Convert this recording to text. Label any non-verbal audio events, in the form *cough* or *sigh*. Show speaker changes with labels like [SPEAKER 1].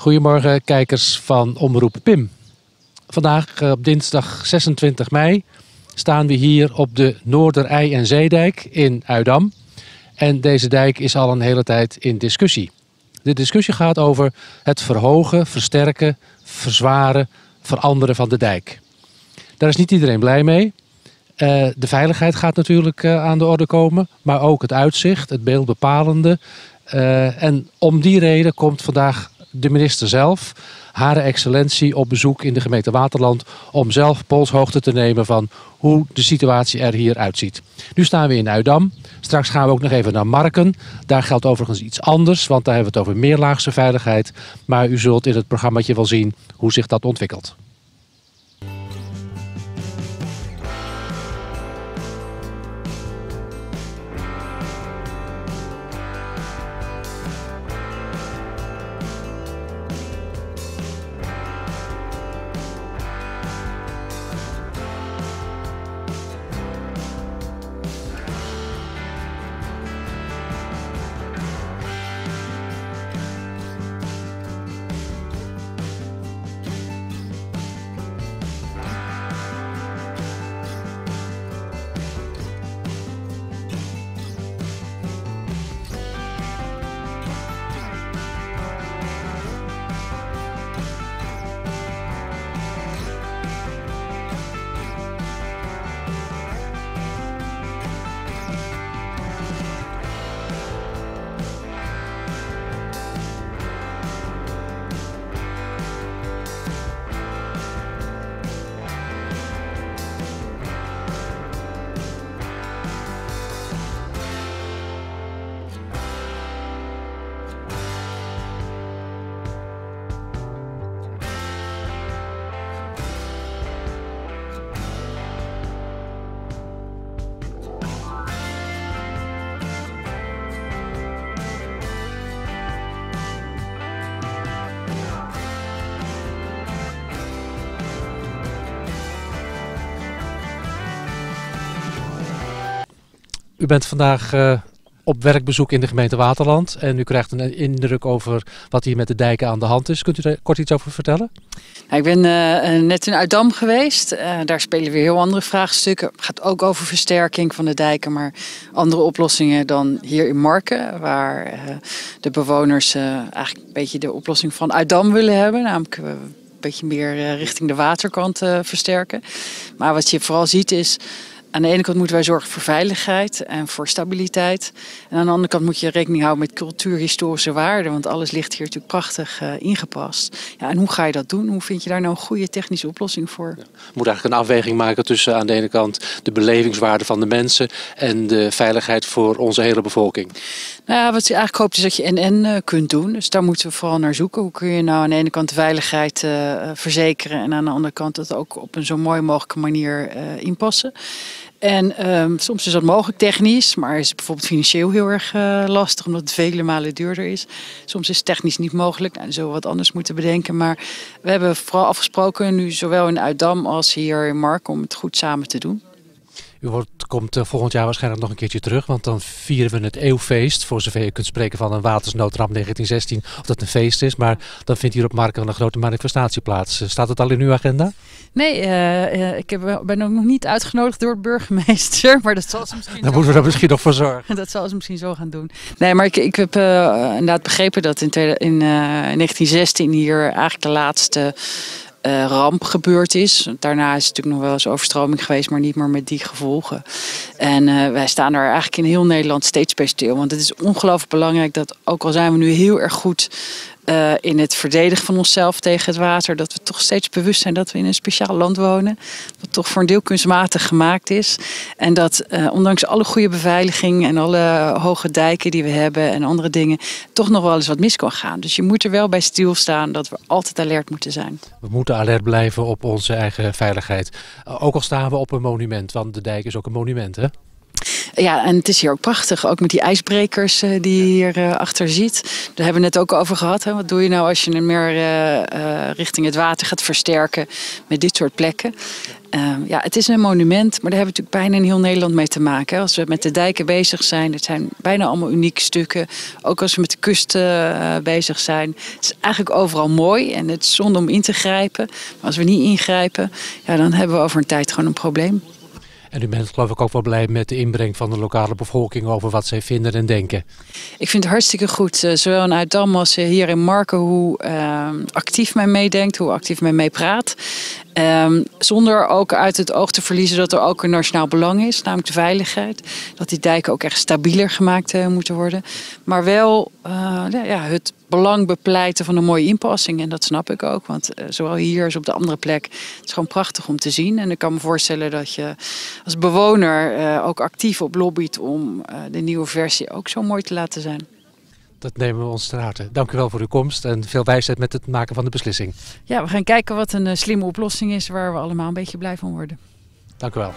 [SPEAKER 1] Goedemorgen kijkers van Omroep Pim. Vandaag op dinsdag 26 mei staan we hier op de Noorderij- en Zeedijk in Uidam. En deze dijk is al een hele tijd in discussie. De discussie gaat over het verhogen, versterken, verzwaren, veranderen van de dijk. Daar is niet iedereen blij mee. Uh, de veiligheid gaat natuurlijk uh, aan de orde komen, maar ook het uitzicht, het beeldbepalende. Uh, en om die reden komt vandaag de minister zelf, Hare Excellentie, op bezoek in de gemeente Waterland om zelf polshoogte te nemen van hoe de situatie er hier uitziet. Nu staan we in Uidam. Straks gaan we ook nog even naar Marken. Daar geldt overigens iets anders, want daar hebben we het over meerlaagse veiligheid. Maar u zult in het programmaatje wel zien hoe zich dat ontwikkelt. U bent vandaag uh, op werkbezoek in de gemeente Waterland en u krijgt een indruk over wat hier met de dijken aan de hand is. Kunt u daar kort iets over vertellen?
[SPEAKER 2] Ik ben uh, net in Uitdam geweest. Uh, daar spelen weer heel andere vraagstukken. Het gaat ook over versterking van de dijken, maar andere oplossingen dan hier in Marken, waar de bewoners eigenlijk een beetje de oplossing van Uitdam willen hebben, namelijk een beetje meer richting de waterkant versterken. Maar wat je vooral ziet is aan de ene kant moeten wij zorgen voor veiligheid en voor stabiliteit. En aan de andere kant moet je rekening houden met cultuurhistorische waarden. Want alles ligt hier natuurlijk prachtig uh, ingepast. Ja, en hoe ga je dat doen? Hoe vind je daar nou een goede technische oplossing voor? Ja.
[SPEAKER 1] Je moet eigenlijk een afweging maken tussen aan de ene kant de belevingswaarde van de mensen en de veiligheid voor onze hele bevolking.
[SPEAKER 2] Nou ja, wat je eigenlijk hoopt is dat je en-en uh, kunt doen. Dus daar moeten we vooral naar zoeken. Hoe kun je nou aan de ene kant de veiligheid uh, verzekeren en aan de andere kant het ook op een zo mooi mogelijke manier inpassen. En um, soms is dat mogelijk technisch, maar is het bijvoorbeeld financieel heel erg uh, lastig, omdat het vele malen duurder is. Soms is het technisch niet mogelijk. Nou, dan zullen we wat anders moeten bedenken. Maar we hebben vooral afgesproken, nu zowel in Uitdam als hier in Mark, om het goed samen te doen.
[SPEAKER 1] U wordt, komt uh, volgend jaar waarschijnlijk nog een keertje terug, want dan vieren we het eeuwfeest. Voor zover je kunt spreken van een watersnoodramp 1916, of dat een feest is. Maar dan vindt hier op Marken een grote manifestatie plaats. Uh, staat het al in uw agenda?
[SPEAKER 2] Nee, uh, ik heb, ben ook nog niet uitgenodigd door de burgemeester. *laughs* Maar dat zal ze misschien.
[SPEAKER 1] Dan moeten we er misschien nog voor zorgen. *laughs*
[SPEAKER 2] dat zal ze misschien zo gaan doen. Nee, maar ik, ik heb inderdaad begrepen dat in, in 1916 hier eigenlijk de laatste uh, ramp gebeurd is. Daarna is het natuurlijk nog wel eens overstroming geweest, maar niet meer met die gevolgen. En uh, wij staan er eigenlijk in heel Nederland steeds bij stil. Want het is ongelooflijk belangrijk dat, ook al zijn we nu heel erg goed uh, in het verdedigen van onszelf tegen het water, dat we toch steeds bewust zijn dat we in een speciaal land wonen. Wat toch voor een deel kunstmatig gemaakt is. En dat uh, ondanks alle goede beveiliging en alle hoge dijken die we hebben en andere dingen, toch nog wel eens wat mis kan gaan. Dus je moet er wel bij stilstaan dat we altijd alert moeten zijn.
[SPEAKER 1] We moeten alert blijven op onze eigen veiligheid. Ook al staan we op een monument, want de dijk is ook een monument, hè?
[SPEAKER 2] Ja, en het is hier ook prachtig. Ook met die ijsbrekers uh, die je hier uh, achter ziet. Daar hebben we het net ook over gehad. Hè. Wat doe je nou als je meer uh, richting het water gaat versterken met dit soort plekken? Ehm, ja, het is een monument, maar daar hebben we natuurlijk bijna in heel Nederland mee te maken. Als we met de dijken bezig zijn, het zijn bijna allemaal unieke stukken. Ook als we met de kust bezig zijn. Het is eigenlijk overal mooi en het is zonde om in te grijpen. Maar als we niet ingrijpen, ja, dan hebben we over een tijd gewoon een probleem.
[SPEAKER 1] En u bent geloof ik ook wel blij met de inbreng van de lokale bevolking over wat zij vinden en denken.
[SPEAKER 2] Ik vind het hartstikke goed, eh, zowel in Uitdam als eh, hier in Marken, hoe uh, actief men meedenkt, hoe actief men meepraat. Um, zonder ook uit het oog te verliezen dat er ook een nationaal belang is, namelijk de veiligheid. Dat die dijken ook echt stabieler gemaakt uh, moeten worden. Maar wel uh, ja, het belang bepleiten van een mooie inpassing. En dat snap ik ook, want uh, zowel hier als op de andere plek, het is gewoon prachtig om te zien. En ik kan me voorstellen dat je als bewoner ook actief op lobbyt om de nieuwe versie ook zo mooi te laten zijn.
[SPEAKER 1] Dat nemen we ons ter harte. Dank u wel voor uw komst en veel wijsheid met het maken van de beslissing.
[SPEAKER 2] Ja, we gaan kijken wat een slimme oplossing is waar we allemaal een beetje blij van worden.
[SPEAKER 1] Dank u wel.